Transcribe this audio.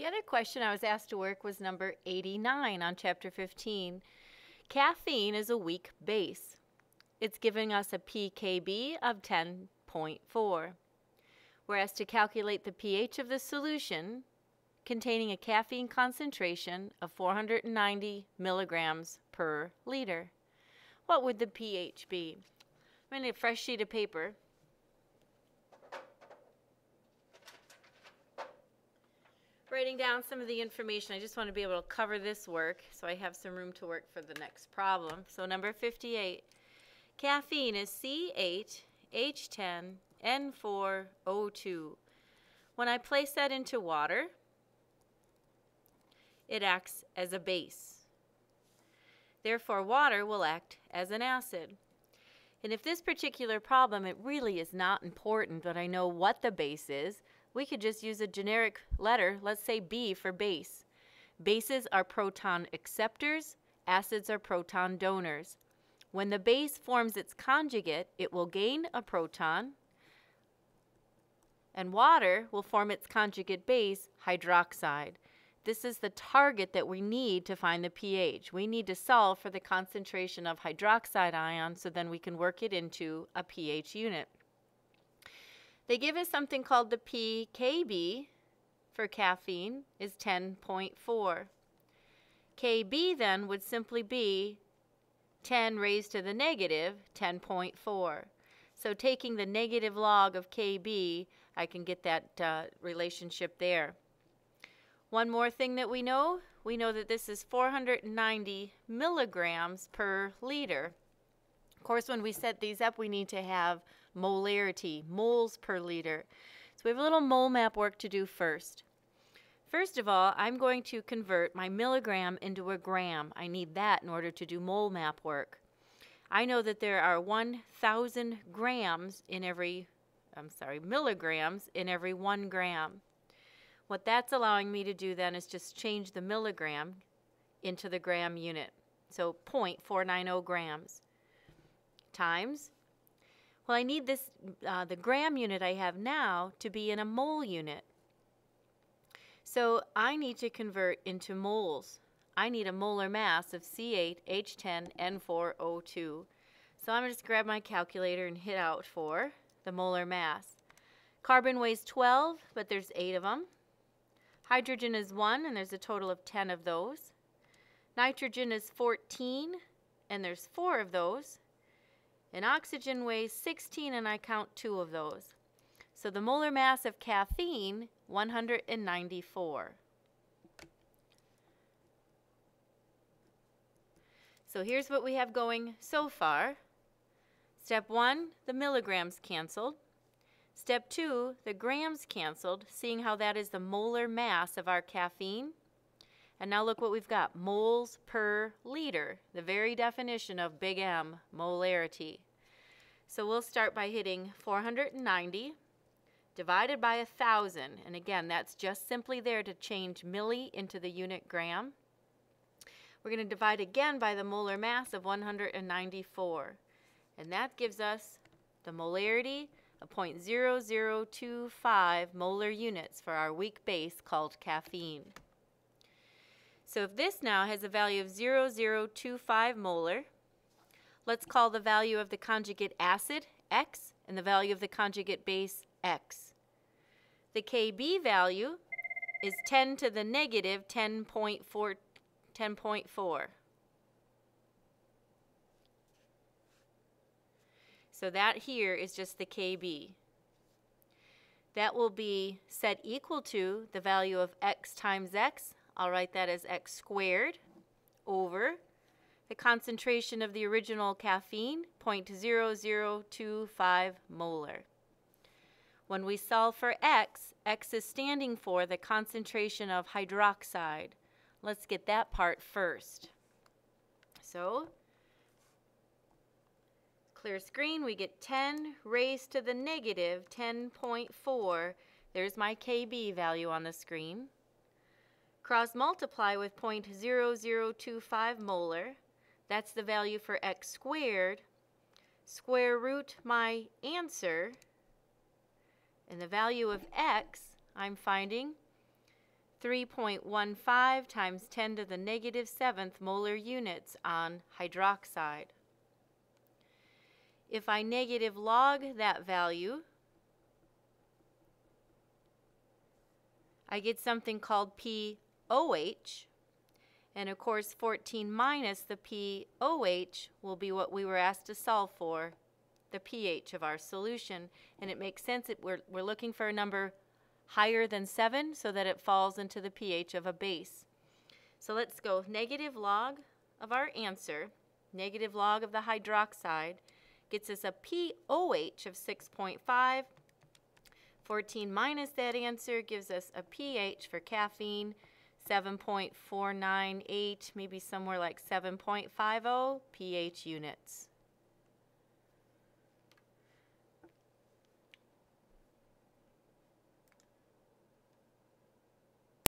The other question I was asked to work was number 89 on chapter 15. Caffeine is a weak base. It's giving us a pKb of 10.4. Whereas to calculate the pH of the solution containing a caffeine concentration of 490 milligrams per liter, what would the pH be? I'm going to a fresh sheet of paper. Writing down some of the information. I just want to be able to cover this work so I have some room to work for the next problem. So number 58, caffeine is C8H10N4O2. When I place that into water, it acts as a base. Therefore, water will act as an acid. And if this particular problem, it really is not important that I know what the base is, we could just use a generic letter, let's say B for base. Bases are proton acceptors, acids are proton donors. When the base forms its conjugate, it will gain a proton, and water will form its conjugate base, hydroxide. This is the target that we need to find the pH. We need to solve for the concentration of hydroxide ion so then we can work it into a pH unit. They give us something called the pKb for caffeine is 10.4. Kb then would simply be 10 raised to the negative 10.4. So taking the negative log of Kb, I can get that uh, relationship there. One more thing that we know, we know that this is 490 milligrams per liter. Of course, when we set these up, we need to have molarity, moles per liter. So we have a little mole map work to do first. First of all, I'm going to convert my milligram into a gram. I need that in order to do mole map work. I know that there are 1,000 grams in every, I'm sorry, milligrams in every one gram. What that's allowing me to do then is just change the milligram into the gram unit. So 0.490 grams times well, I need this, uh, the gram unit I have now to be in a mole unit. So I need to convert into moles. I need a molar mass of C8H10N4O2. So I'm going to just grab my calculator and hit out for the molar mass. Carbon weighs 12, but there's 8 of them. Hydrogen is 1, and there's a total of 10 of those. Nitrogen is 14, and there's 4 of those. And oxygen weighs 16 and I count two of those. So the molar mass of caffeine, 194. So here's what we have going so far. Step one, the milligrams canceled. Step two, the grams canceled, seeing how that is the molar mass of our caffeine. And now look what we've got, moles per liter, the very definition of big M, molarity. So we'll start by hitting 490 divided by 1,000. And again, that's just simply there to change milli into the unit gram. We're going to divide again by the molar mass of 194. And that gives us the molarity of 0.0025 molar units for our weak base called caffeine. So if this now has a value of 0.025 molar, let's call the value of the conjugate acid x and the value of the conjugate base x. The Kb value is 10 to the negative 10.4. 10.4. So that here is just the Kb. That will be set equal to the value of x times x I'll write that as x squared over the concentration of the original caffeine, 0.0025 molar. When we solve for x, x is standing for the concentration of hydroxide. Let's get that part first. So, clear screen, we get 10 raised to the negative 10.4. There's my KB value on the screen. Cross multiply with 0.0025 molar. That's the value for x squared. Square root my answer. And the value of x, I'm finding 3.15 times 10 to the negative negative seventh molar units on hydroxide. If I negative log that value, I get something called POH. And of course, 14 minus the POH will be what we were asked to solve for, the pH of our solution. And it makes sense that we're, we're looking for a number higher than 7 so that it falls into the pH of a base. So let's go negative log of our answer, negative log of the hydroxide, gets us a POH of 6.5. 14 minus that answer gives us a pH for caffeine 7.498, maybe somewhere like 7.50 pH units.